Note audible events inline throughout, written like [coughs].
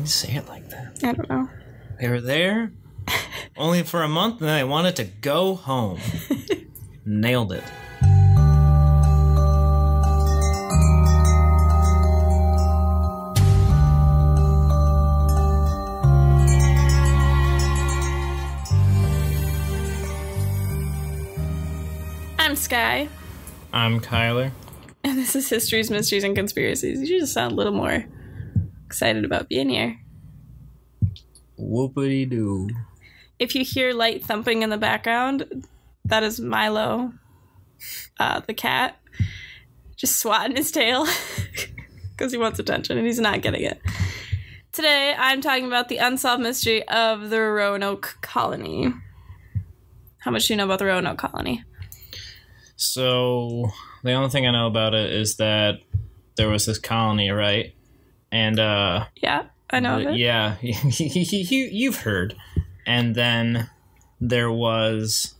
Why'd you say it like that? I don't know. They were there [laughs] only for a month and then they wanted to go home. [laughs] Nailed it. I'm Skye, I'm Kyler. and this is Histories, Mysteries, and Conspiracies. You should just sound a little more excited about being here. Whoopity doo. If you hear light thumping in the background, that is Milo, uh, the cat, just swatting his tail [laughs] because he wants attention and he's not getting it. Today, I'm talking about the unsolved mystery of the Roanoke colony. How much do you know about the Roanoke colony? So the only thing I know about it is that there was this colony, right? And uh Yeah, I know it. yeah, [laughs] you, you've heard. And then there was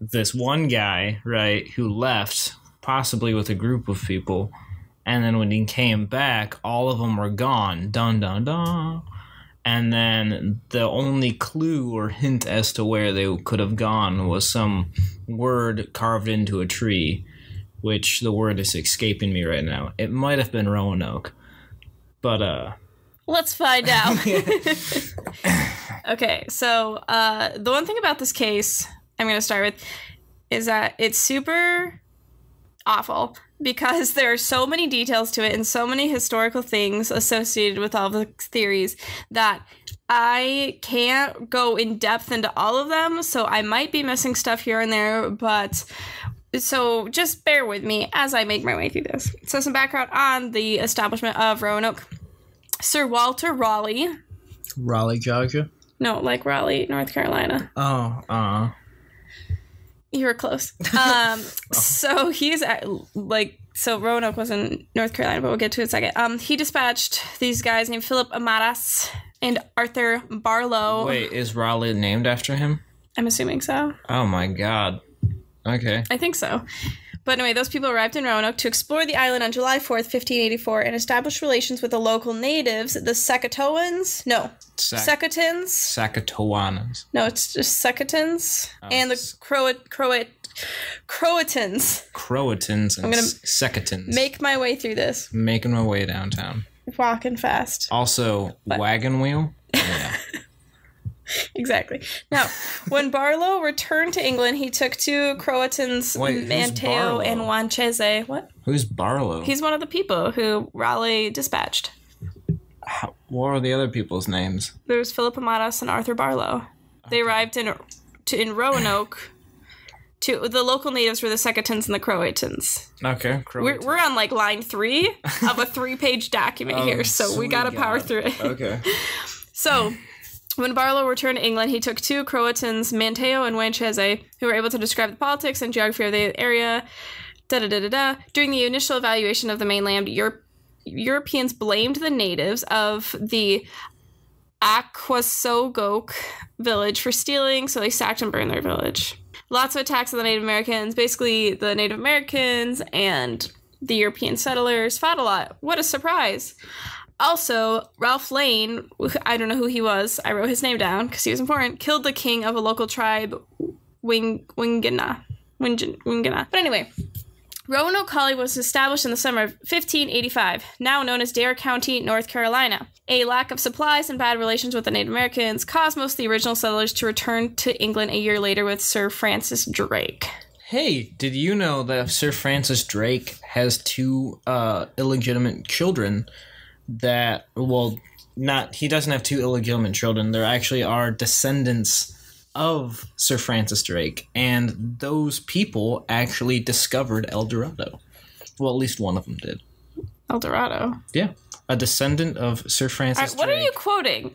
this one guy, right, who left, possibly with a group of people. And then when he came back, all of them were gone. Dun dun dun. And then the only clue or hint as to where they could have gone was some word carved into a tree, which the word is escaping me right now. It might have been Roanoke. But uh Let's find [laughs] out. [laughs] okay, so uh, the one thing about this case I'm going to start with is that it's super awful because [laughs] there are so many details to it and so many historical things associated with all the theories that I can't go in depth into all of them. So I might be missing stuff here and there, but so just bear with me as I make my way through this. So, some background on the establishment of Roanoke. Sir Walter Raleigh. Raleigh, Georgia. No, like Raleigh, North Carolina. Oh, uh You were close. Um, [laughs] so he's at, like, so Roanoke was in North Carolina, but we'll get to it in a second. Um, he dispatched these guys named Philip Amadas and Arthur Barlow. Wait, is Raleigh named after him? I'm assuming so. Oh my god. Okay. I think so. But anyway, those people arrived in Roanoke to explore the island on July 4th, 1584, and establish relations with the local natives, the Secatoans. No, Sac-. Sakatoanas. No, it's just Secotans. Oh, and the Croat, Croat, Croatans. Croatans and gonna s- Secotans. Make my way through this. Making my way downtown. Walking fast. Also, wagon wheel. [laughs] Yeah. [laughs] Exactly. Now, when Barlow returned to England, he took two Croatans, Wait, Manteo and Wanchese. What? Who's Barlow? He's one of the people who Raleigh dispatched. How- what are the other people's names? There's Philip Amadas and Arthur Barlow. They arrived in to, in Roanoke. To the local natives were the Secotans and the Croatans. Okay, We're, we're on like line three of a three page document [laughs] oh, here, so we gotta power through it. Okay. [laughs] So, when Barlow returned to England, he took two Croatans, Manteo and Wanchese, who were able to describe the politics and geography of the area. Da da da da da. During the initial evaluation of the mainland, Europe, Europeans blamed the natives of the Aquascogoc village for stealing, so they sacked and burned their village. Lots of attacks on the Native Americans. Basically, the Native Americans and the European settlers fought a lot. What a surprise! Also, Ralph Lane, I don't know who he was, I wrote his name down because he was important, killed the king of a local tribe, Wing, Wingana. Wingin- Wingana. But anyway, Roanoke Colony was established in the summer of 1585, now known as Dare County, North Carolina. A lack of supplies and bad relations with the Native Americans caused most of the original settlers to return to England a year later with Sir Francis Drake. Hey, did you know that Sir Francis Drake has two uh, illegitimate children that, well, not, he doesn't have two illegitimate children. There actually are descendants of Sir Francis Drake, and those people actually discovered El Dorado. Well, at least one of them did. El Dorado. Yeah. A descendant of Sir Francis right, what are you quoting?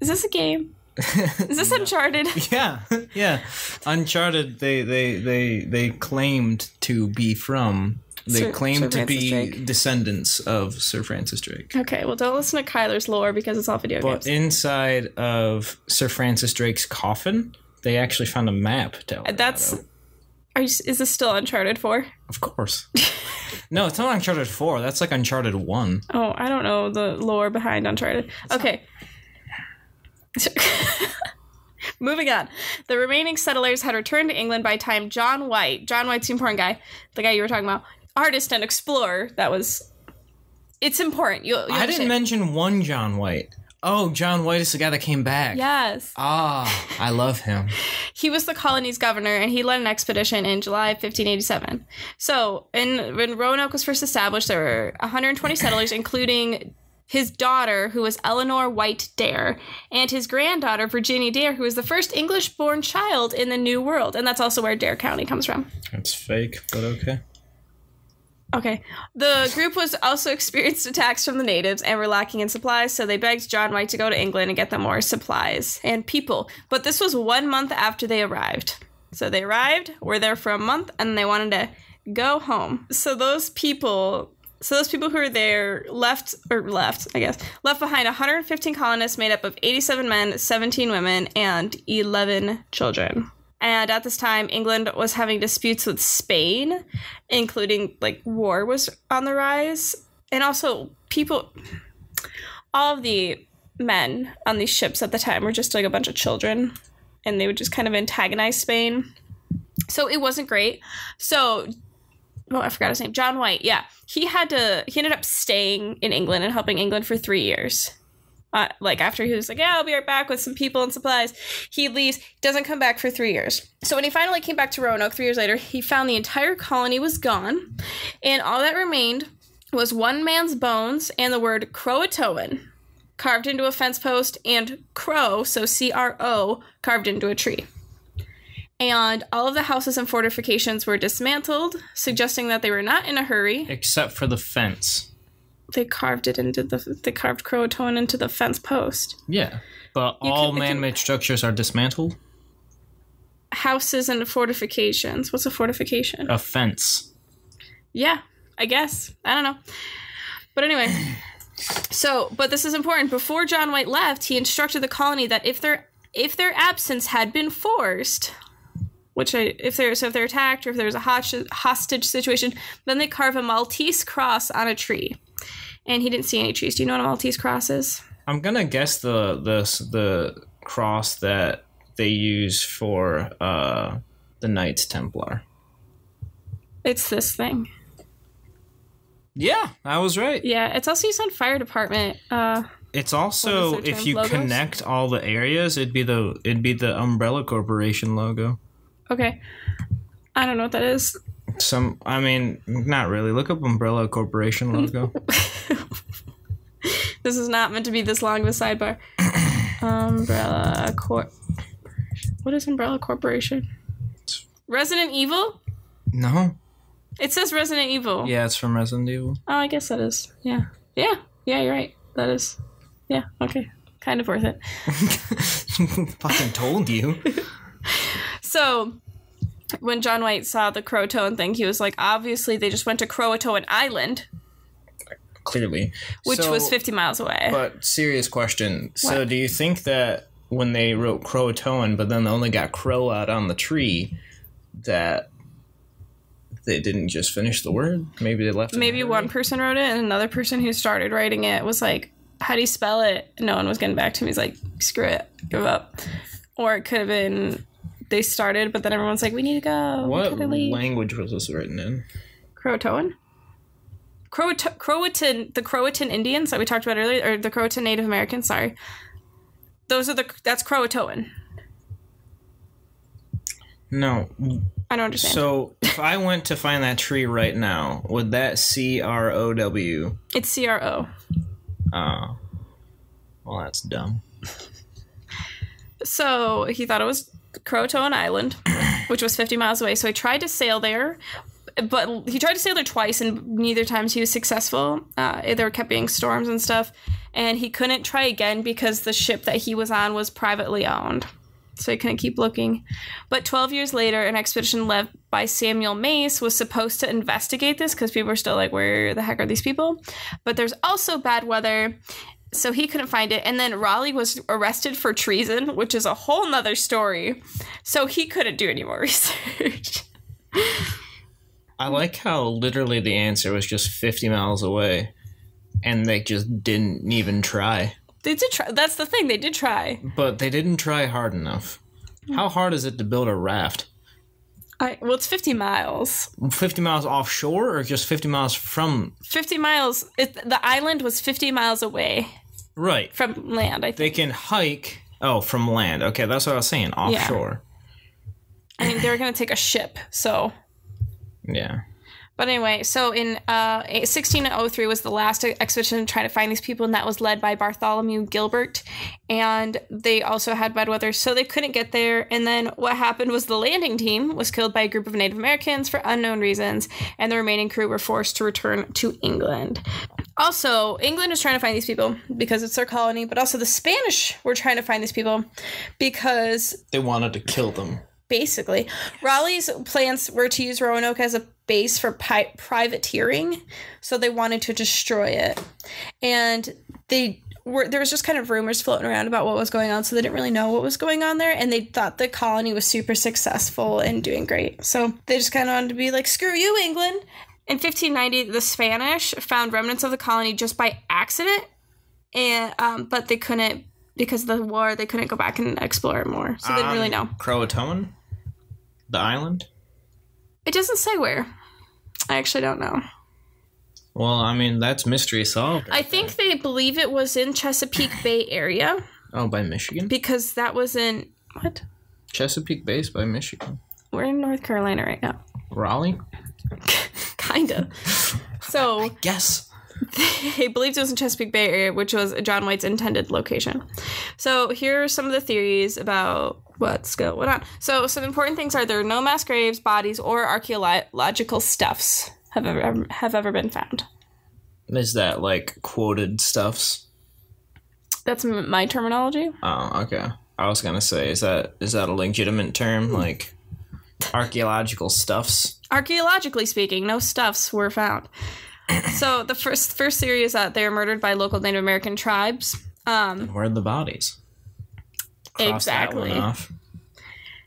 Is this a game? Is this [laughs] Uncharted? [laughs] Yeah, yeah. Uncharted. They they they they claimed to be from. They Sir- claimed Sir to be Drake. descendants of Sir Francis Drake. Okay, well, don't listen to Kyler's lore because it's all video But games. inside of Sir Francis Drake's coffin, they actually found a map to uh, El That's. Dorado. Are you, is this still Uncharted 4? Of course. [laughs] no, it's not Uncharted 4. That's like Uncharted 1. Oh, I don't know the lore behind Uncharted. Okay. [laughs] Moving on. The remaining settlers had returned to England by time John White, John White's the important guy, the guy you were talking about, artist and explorer. That was. It's important. You, I didn't mention one John White. Oh, John White is the guy that came back. Yes. Ah, I love him. [laughs] He was the colony's governor and he led an expedition in July of 1587. So, in, when Roanoke was first established, there were 120 [coughs] settlers, including his daughter, who was Eleanor White Dare, and his granddaughter, Virginia Dare, who was the first English born child in the New World. And that's also where Dare County comes from. It's fake, but okay. Okay. The group was also [laughs] experienced attacks from the natives and were lacking in supplies, so they begged John White to go to England and get them more supplies and people. But this was one month after they arrived. So they arrived, were there for a month, and they wanted to go home. So those people so those people who were there left or left, I guess, left behind 115 colonists made up of 87 men, 17 women, and 11 children. And at this time, England was having disputes with Spain, including like war was on the rise. And also, people, all of the men on these ships at the time were just like a bunch of children, and they would just kind of antagonize Spain. So it wasn't great. So oh, I forgot his name, John White. Yeah, he had to. He ended up staying in England and helping England for three years. Uh, like after he was like, yeah, I'll be right back with some people and supplies. He leaves, doesn't come back for three years. So when he finally came back to Roanoke three years later, he found the entire colony was gone, and all that remained was one man's bones and the word Croatoan carved into a fence post and crow, so C R O, carved into a tree and all of the houses and fortifications were dismantled, suggesting that they were not in a hurry. Except for the fence. They carved it into the they carved Croatoan into the fence post. Yeah, but You all can- man-made structures are dismantled. Houses and fortifications. What's a fortification? A fence. Yeah, I guess. I don't know. But anyway, [sighs] so but this is important. Before John White left, he instructed the colony that if their if their absence had been forced, which I, if they're so if they're attacked or if there's a hostage, hostage situation, then they carve a Maltese cross on a tree. And he didn't see any trees. Do you know what a Maltese cross is? I'm gonna guess the the the cross that they use for uh, the Knights Templar. It's this thing. Yeah, I was right. Yeah, it's also used on fire department. Uh, It's also if you Logos? connect all the areas, it'd be the it'd be the Umbrella Corporation logo. okay, I don't know what that is. Some, I mean, not really. Look up Umbrella Corporation logo. [laughs] This is not meant to be this long of a sidebar. [clears throat] Umbrella Corp. What is Umbrella Corporation? Resident Evil? no. It says Resident Evil. Yeah, it's from Resident Evil. Oh, I guess that is. Yeah. Yeah. Yeah, you're right. That is. Yeah. Okay. Kind of worth it. [laughs] Fucking told you. [laughs] So, when John White saw the Croatoan thing, he was like, obviously they just went to Croatoan Island, Clearly, which So- was 50 miles away. But serious question. So, do you think that when they wrote Croatoan, but then they only got crow out on the tree, that they didn't just finish the word? Maybe they left. it Maybe hurry? one person wrote it, and another person who started writing it was like, "How do you spell it?" No one was getting back to me. He's like, "Screw it, give up." Or it could have been they started, but then everyone's like, "We need to go." What language was this written in? Croatoan. Croat- Croatan, the Croatan Indians that we talked about earlier, or the Croatan Native Americans. Sorry, those are the that's Croatoan. No. I don't understand. So, if I went to find that tree right now, would that C R O W? it's C R O. Oh. Well, that's dumb. So he thought it was Croatoan Island, [clears throat] which was 50 miles away. So he tried to sail there, but he tried to sail there twice, and neither times he was successful. Uh, there kept being storms and stuff, and he couldn't try again because the ship that he was on was privately owned. So he couldn't keep looking. But 12 years later, an expedition led by Samuel Mace was supposed to investigate this because people were still like, where the heck are these people? But there's also bad weather so he couldn't find it and then raleigh was arrested for treason which is a whole nother story so he couldn't do any more [laughs] research I like how literally the answer was just 50 miles away and they just didn't even try. They did try. That's the thing. They did try. But they didn't try hard enough. How hard is it to build a raft? I, well, it's 50 miles. 50 miles offshore or just 50 miles from 50 miles. It, the island was 50 miles away right. from land. I They can hike oh from land. Okay, that's what I was saying. Offshore. I mean, they were going to take a ship. So, Yeah. But anyway, so in uh, 1603 was the last expedition to try to find these people, and that was led by Bartholomew Gilbert. And they also had bad weather, so they couldn't get there. And then what happened was the landing team was killed by a group of Native Americans for unknown reasons, and the remaining crew were forced to return to England. Also, England was trying to find these people because it's their colony, but also the Spanish were trying to find these people because They wanted to kill them. Basically. Raleigh's plans were to use Roanoke as a base for pi- privateering, so they wanted to destroy it. And they were there was just kind of rumors floating around about what was going on, so they didn't really know what was going on there, and they thought the colony was super successful and doing great. So they just kind of wanted to be like, "Screw you, England." In 1590, the Spanish found remnants of the colony just by accident, and um, but they couldn't because of the war. They couldn't go back and explore it more, so they didn't really know. Um, Croatoan? The island? It doesn't say where. I actually don't know. Well, I mean, that's mystery solved. I think they believe it was in Chesapeake Bay area oh, by Michigan? because that was in what? Chesapeake Base by Michigan. We're in North Carolina right now. Raleigh? [laughs] Kinda. So Yes. They believed it was in Chesapeake Bay area, which was John White's intended location. So here are some of the theories about what's going on. So some important things are there are no mass graves, bodies, or archaeological stuffs have ever have ever been found. Is that like quoted stuffs? That's m- my terminology. Oh, okay. I was gonna say, is that is that a legitimate term? Hmm. Like archaeological stuffs? archaeologically speaking, no stuffs were found. So the first first theory is that they were murdered by local Native American tribes. Um, Where are the bodies? Cross Exactly.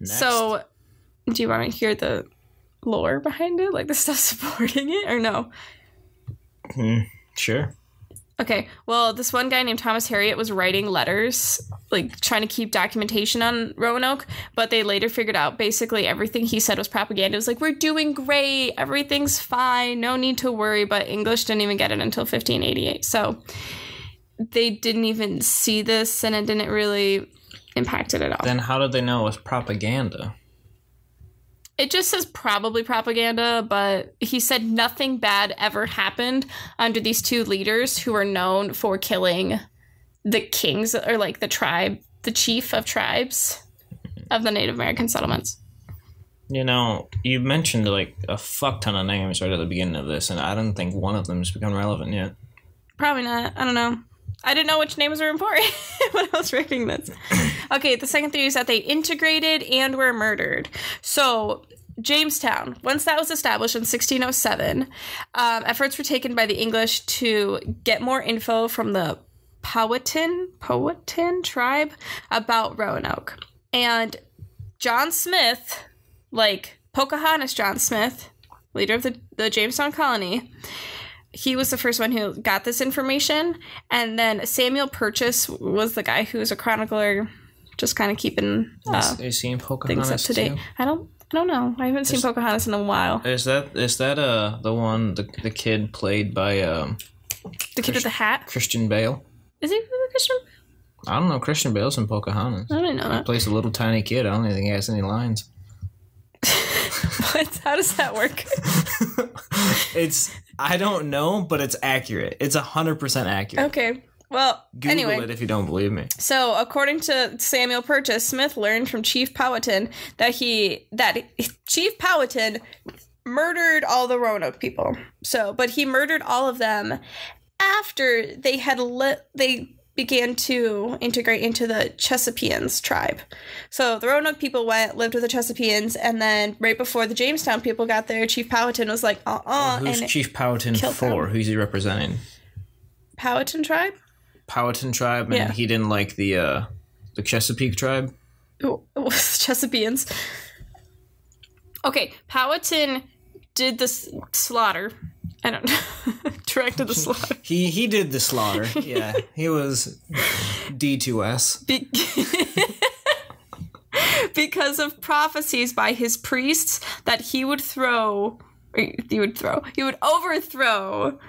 So, do you want to hear the lore behind it, like the stuff [laughs] supporting it, or no? sure. Okay, well, this one guy named Thomas Harriot was writing letters, like trying to keep documentation on Roanoke, but they later figured out basically everything he said was propaganda. It was like, we're doing great, everything's fine, no need to worry, but English didn't even get it until 1588. So they didn't even see this, and it didn't really impact it at all. Then how did they know it was propaganda? It just says probably propaganda, but he said nothing bad ever happened under these two leaders who are known for killing the kings or like the tribe, the chief of tribes of the Native American settlements. You know, you mentioned like a fuck ton of names right at the beginning of this, and I don't think one of them has become relevant yet. Probably not. I don't know. I didn't know which names were important [laughs] when I was writing this. [clears throat] Okay, the second theory is that they integrated and were murdered. So, Jamestown, once that was established in 1607, um, efforts were taken by the English to get more info from the Powhatan, Powhatan tribe about Roanoke. And John Smith, like Pocahontas John Smith, leader of the, the Jamestown colony, he was the first one who got this information and then samuel Purchas was the guy who was a chronicler just kind of keeping uh, Is, is things up to date too? i don't i don't know i haven't seen pocahontas in a while Is that is that uh the one the the kid played by um the kid with the hat Christian Bale? is he Christian? I don't know. Christian Bale's in Pocahontas. i didn't know He that plays a little tiny kid. I don't think he has any lines. What? how does that work [laughs] It's I don't know, but it's accurate. It's hundred percent accurate. okay well Google anyway it if you don't believe me. So, according to Samuel Purchas, Smith learned from Chief Powhatan that he that Chief Powhatan murdered all the Roanoke people. So, but he murdered all of them after they had let they began to integrate into the Chesapeans tribe. So the Roanoke people went, lived with the Chesapeans, and then right before the Jamestown people got there, Chief Powhatan was like, uh uh Who's and Chief Powhatan for? them. Who's he representing? Powhatan tribe? Powhatan tribe, and Yeah. he didn't like the uh the Chesapeake tribe. [laughs] It was Chesapeans. Okay, Powhatan did this slaughter. I don't [laughs] know. Directed the slaughter. He he did the slaughter. Yeah, he was D2S. [laughs] Be- [laughs] because of prophecies by his priests that he would throw he would throw he would overthrow.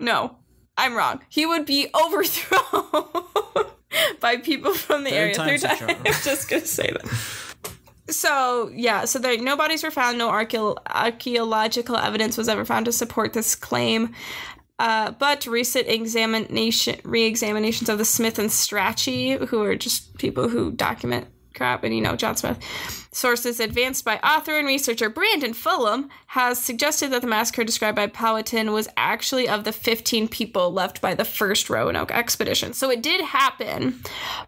No i'm wrong. He would be overthrown [laughs] by people from the Third area. third time. I'm just gonna say that so yeah so there no bodies were found no archeo- archaeological evidence was ever found to support this claim. Uh, but recent examination re-examinations of the Smith and Strachey, who are just people who document crap, and you know John Smith, sources advanced by author and researcher Brandon Fullam has suggested that the massacre described by Powhatan was actually of the 15 people left by the first Roanoke expedition. So it did happen,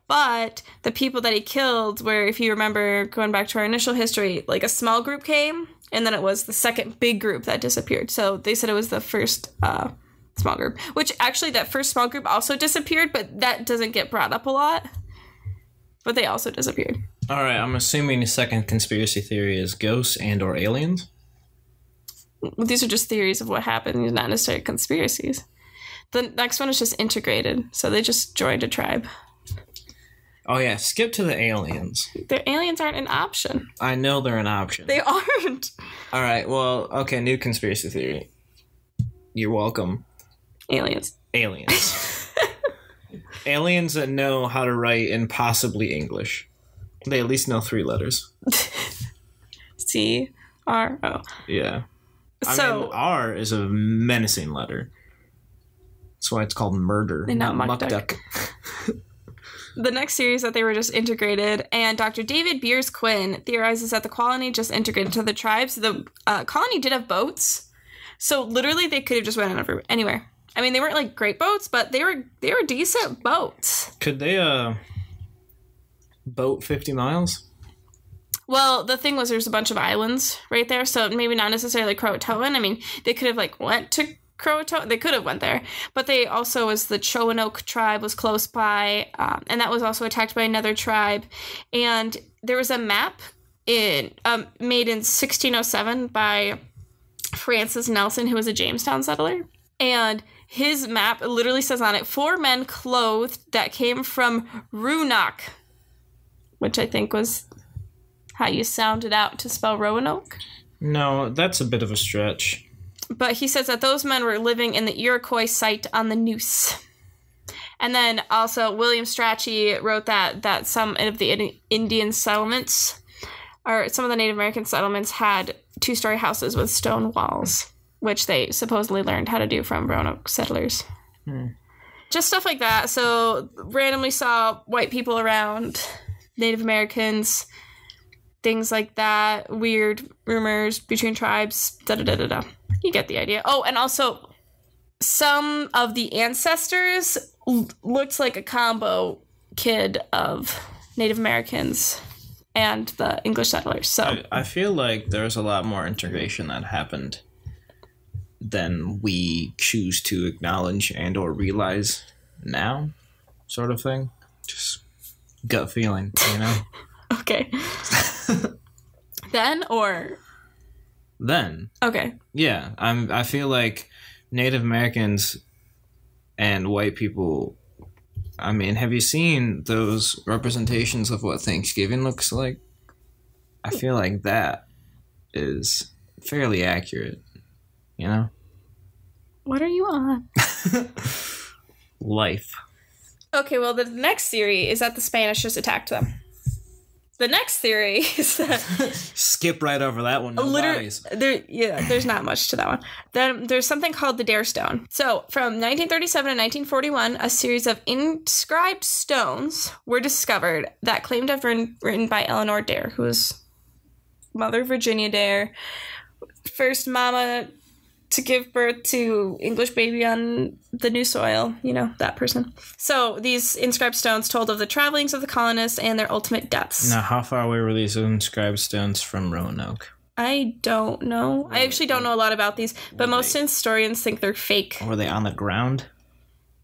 but the people that he killed were, if you remember, going back to our initial history, like a small group came. And then it was the second big group that disappeared. So they said it was the first uh, small group, which actually that first small group also disappeared, but that doesn't get brought up a lot. But they also disappeared. All right, I'm assuming the second conspiracy theory is ghosts and or aliens. These are just theories of what happened, not necessarily conspiracies. The next one is just integrated, so they just joined a tribe. Oh yeah, skip to the aliens. The aliens aren't an option. I know they're an option. They aren't All right, well, okay, new conspiracy theory. You're welcome. aliens. Aliens. [laughs] aliens that know how to write in possibly English. They at least know three letters. [laughs] C R O. Yeah. I So mean, R is a menacing letter. That's why it's called murder, And not not muck duck. duck. [laughs] the next series that they were just integrated, and Dr. David Beers Quinn theorizes that the colony just integrated to the tribes. The uh, colony did have boats, so literally they could have just went over anywhere. I mean, they weren't like great boats, but they were they were decent boats. Could they uh boat fifty miles? Well, the thing was, there's a bunch of islands right there, so maybe not necessarily Croatoan. I mean, they could have like went to Croatoan. They could have went there, but they also was the Choanoke tribe was close by, um, and that was also attacked by another tribe. And there was a map in um, made in 1607 by Francis Nelson, who was a Jamestown settler, and his map literally says on it four men clothed that came from Roanoke, which I think was how you sounded out to spell Roanoke. No, that's a bit of a stretch. But he says that those men were living in the Iroquois site on the Neuse. And then also William Strachey wrote that that some of the Indian settlements or some of the Native American settlements had two-story houses with stone walls, which they supposedly learned how to do from Roanoke settlers. Hmm. Just stuff like that. So randomly saw white people around, Native Americans, things like that, weird rumors between tribes, da da da da da. You get the idea. Oh, and also some of the ancestors l- looked like a combo kid of Native Americans and the English settlers. So I, I feel like there's a lot more integration that happened than we choose to acknowledge and or realize now, sort of thing. Just gut feeling, you know. [laughs] okay. [laughs] then or then okay. Yeah, I'm. I feel like Native Americans and white people. I mean, have you seen those representations of what Thanksgiving looks like? I feel like that is fairly accurate. You know, What are you on? [laughs] life. Okay, well the next theory is that the Spanish just attacked them. The next theory [laughs] is that [laughs] Skip right over that one. No literally there yeah there's not much to that one then there's something called the dare stone so from 1937 to 1941 a series of inscribed stones were discovered that claimed to have been written by eleanor dare who was mother virginia dare first mama to give birth to english baby on the new soil you know that person so these inscribed stones told of the travelings of the colonists and their ultimate deaths Now, how far away were these inscribed stones from Roanoke? I don't know. I actually don't know a lot about these, but most historians think they're fake. Were they on the ground?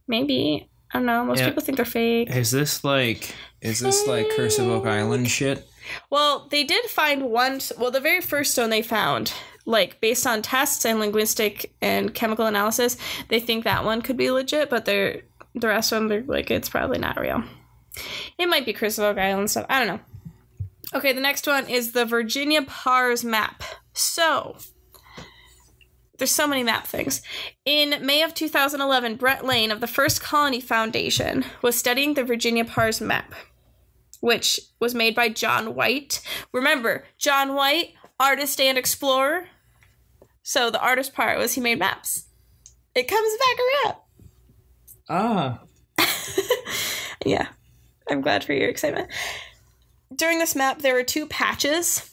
Maybe. I don't know. Most Yeah. people think they're fake. Is this like? Is this like Curse of Oak Island shit? Well, they did find one. Well, the very first stone they found like based on tests and linguistic and chemical analysis, they think that one could be legit, but they're the rest of them they're like it's probably not real. It might be Oak Island stuff. I don't know. Okay, the next one is the Virginea Pars map. So, there's so many map things. In May of 2011, Brent Lane of the First Colony Foundation was studying the Virginea Pars map, which was made by John White. Remember, John White, artist and explorer. So the artist part was he made maps. It comes back around. Ah. [laughs] Yeah. I'm glad for your excitement. During this map, there were two patches,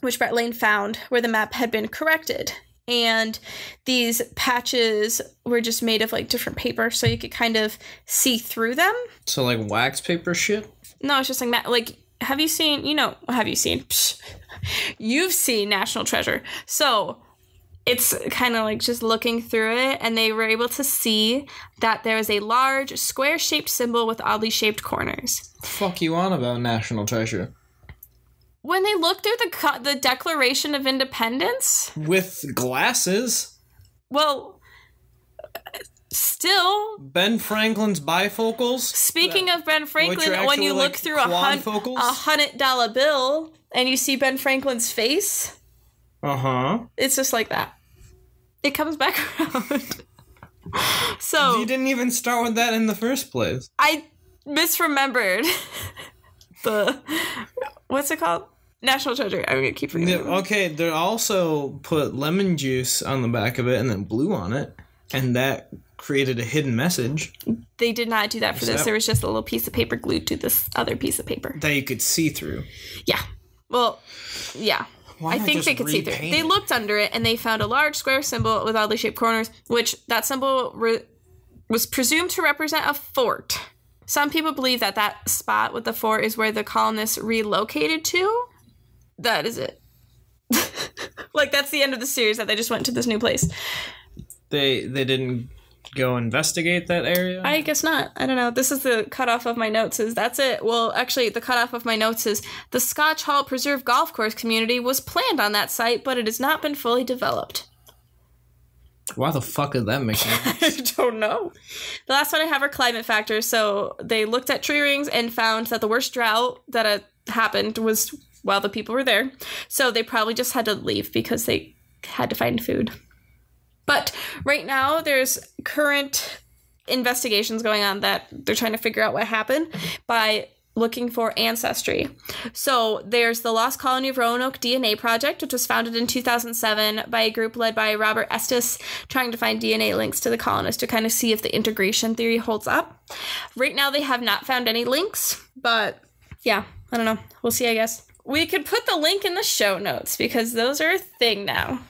which Brent Lane found, where the map had been corrected. And these patches were just made of like different paper, so you could kind of see through them. So like wax paper shit? No, it's just like like have you seen? You know, have you seen? Psh, you've seen National Treasure, so it's kind of like just looking through it, and they were able to see that there is a large square-shaped symbol with oddly shaped corners. Fuck you on about National Treasure. When they looked through the the Declaration of Independence, With glasses. well, still. Ben Franklin's bifocals. Speaking of Ben Franklin, when you actually, look through a, hun- a hundred dollar bill and you see Ben Franklin's face, Uh huh. it's just like that. It comes back [laughs] around. so You didn't even start with that in the first place. I misremembered [laughs] the what's it called? National Treasure. I'm gonna keep Yeah, forgetting. okay, they also put lemon juice on the back of it and then blue on it, and that created a hidden message They did not do that for this. that- There was just a little piece of paper glued to this other piece of paper. that you could see through. Yeah. Well, yeah. Why I think they could see through. repaint They looked under it and they found a large square symbol with oddly shaped corners, which that symbol re- was presumed to represent a fort. Some people believe that that spot with the fort is where the colonists relocated to. That is it. [laughs] like that's the end of the series that they just went to this new place. They they didn't go investigate that area. I guess not. I don't know. This is the cutoff of my notes. Is that's it? Well, actually, the cutoff of my notes is the Scotch Hall Preserve Golf Course community was planned on that site, but it has not been fully developed. Why the fuck did that make sense? [laughs] I don't know. The last one I have are climate factors. So they looked at tree rings and found that the worst drought that had happened was while the people were there. So they probably just had to leave because they had to find food. But right now, there's current investigations going on that they're trying to figure out what happened by looking for ancestry. So there's the Lost Colony of Roanoke DNA Project, which was founded in 2007 by a group led by Robert Estes, trying to find DNA links to the colonists to kind of see if the integration theory holds up. Right now, they have not found any links, but yeah, I don't know. We'll see, I guess. We could put the link in the show notes because those are a thing now.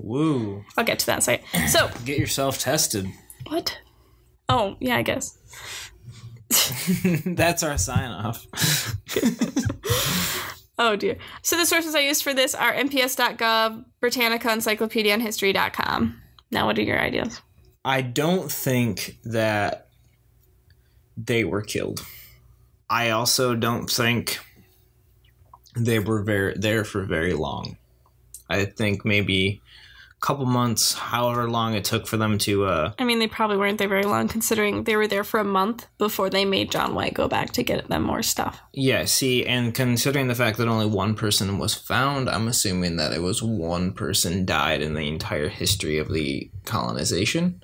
Woo! I'll get to that site. So, Get yourself tested. what? Oh, yeah, I guess. [laughs] That's our sign off. [laughs] Oh dear. So the sources I used for this are NPS.gov, Britannica Encyclopedia, and History.com. Now, what are your ideas? I don't think that they were killed. I also don't think they were very there for very long. I think maybe a couple months, however long it took for them to uh I mean, they probably weren't there very long, considering they were there for a month before they made John White go back to get them more stuff. yeah, see, and considering the fact that only one person was found, I'm assuming that it was one person died in the entire history of the colonization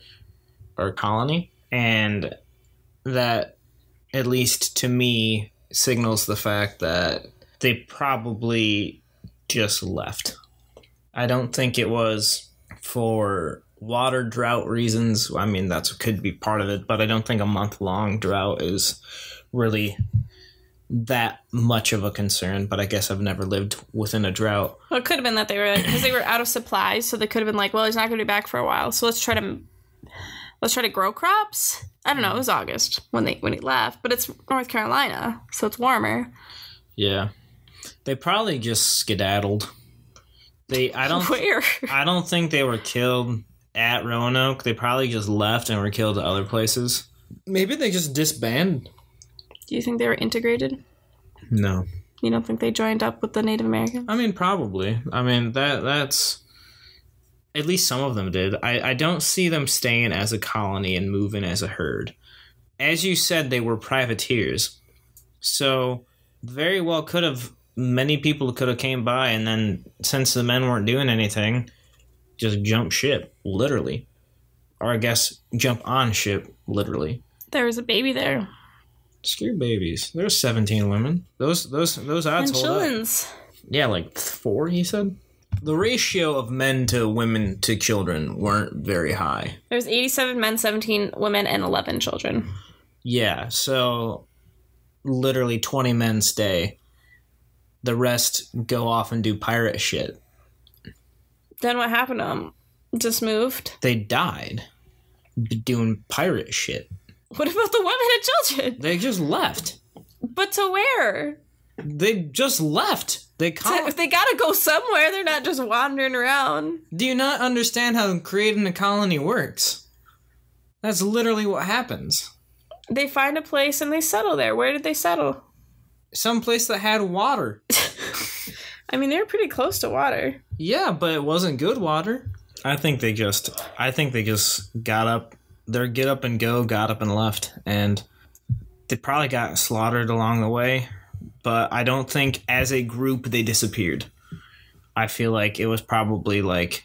or colony. And that at least to me signals the fact that they probably just left. I don't think it was for water drought reasons. I mean, that could be part of it, but I don't think a month long drought is really that much of a concern. But I guess I've never lived within a drought. Well, it could have been that they were because they were out of supplies, so they could have been like, "Well, he's not going to be back for a while, so let's try to let's try to grow crops." I don't know. It was August when they when he left, but it's North Carolina, so it's warmer. Yeah, they probably just skedaddled. They, I don't, [laughs] Where? I don't think they were killed at Roanoke. They probably just left and were killed at other places. Maybe they just disbanded. Do you think they were integrated? No. You don't think they joined up with the Native Americans? I mean, probably. I mean that that's At least some of them did. I, I don't see them staying as a colony and moving as a herd. As you said, they were privateers. So very well could have many people could have came by and then since the men weren't doing anything, just jump ship, literally. Or I guess jump on ship, literally. There was a baby there. Screw babies. There's 17 women. Those those those odds and hold up. children's. Yeah, like four. He said. The ratio of men to women to children weren't very high. There was 87 men, 17 women, and 11 children. Yeah, so literally 20 men stay. The rest go off and do pirate shit. Then what happened to them? Just moved. They died doing pirate shit. What about the women and children? They just left. But to where? They just left. They they gotta go somewhere, they're not just wandering around. Do you not understand how creating a colony works? That's literally what happens. They find a place and they settle there. Where did they settle? Some place that had water. [laughs] I mean, they were pretty close to water. Yeah, but it wasn't good water. I think they just I think they just got up their get up and go, got up and left and they probably got slaughtered along the way, but I don't think as a group they disappeared. I feel like it was probably like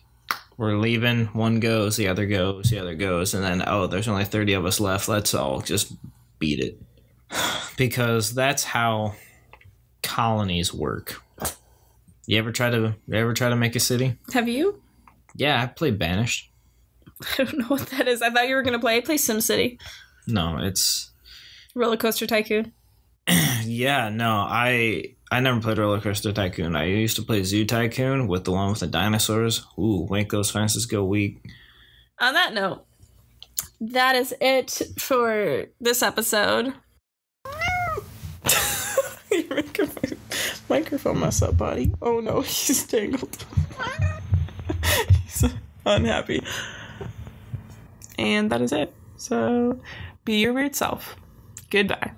we're leaving, one goes, the other goes, the other goes, and then oh, there's only 30 of us left. Let's all just beat it. Because that's how colonies work. You ever try to you ever try to make a city? Have you? Yeah, I played Banished. [laughs] I don't know what that is. I thought you were gonna play. Play SimCity, No, it's Roller Coaster Tycoon. [clears throat] yeah, no, I I never played Roller Coaster Tycoon. I used to play Zoo Tycoon with the one with the dinosaurs. Ooh, make those fences go weak. On that note, that is it for this episode. Microphone, microphone mess up, buddy. Oh no, [laughs] he's tangled. he's unhappy. And that is it. So, be your weird self. Goodbye.